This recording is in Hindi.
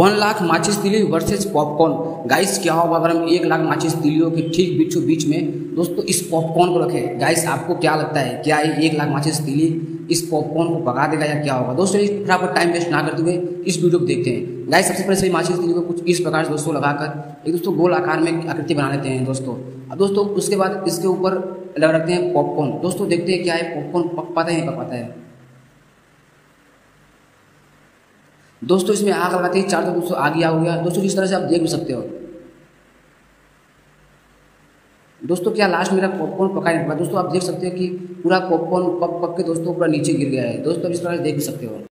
वन लाख माचिस तिली वर्सेज पॉपकॉर्न। गाइस क्या होगा अगर हम एक लाख माचिस तिलियों के ठीक बीचों बीच में। दोस्तों, इस पॉपकॉर्न को रखें। गाइस आपको क्या लगता है? क्या ये एक लाख माचिस तिली इस पॉपकॉर्न को पका देगा या क्या होगा? दोस्तों फटाफट टाइम वेस्ट ना करते हुए इस वीडियो को देखते हैं। गाइस सबसे पहले सही माचिस तिली को कुछ इस प्रकार से दोस्तों लगाकर, एक दोस्तों गोल आकार में आकृति बना लेते हैं दोस्तों। अब दोस्तों, उसके बाद इसके ऊपर लगा रखते हैं पॉपकॉर्न। दोस्तों, देखते हैं क्या है पॉपकॉर्न पक पाता है पक पाता है। दोस्तों, इसमें आग लगाते ही चार दोस्तों आग आ गया। दोस्तों इस तरह से आप देख भी सकते हो? दोस्तों, क्या लास्ट मेरा पॉपकॉर्न पका नहीं पाया दोस्तों, आप देख सकते हो कि पूरा पॉपकॉर्न पक पक के दोस्तों, पूरा नीचे गिर गया है। दोस्तों इस तरह से देख भी सकते हो।